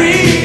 free.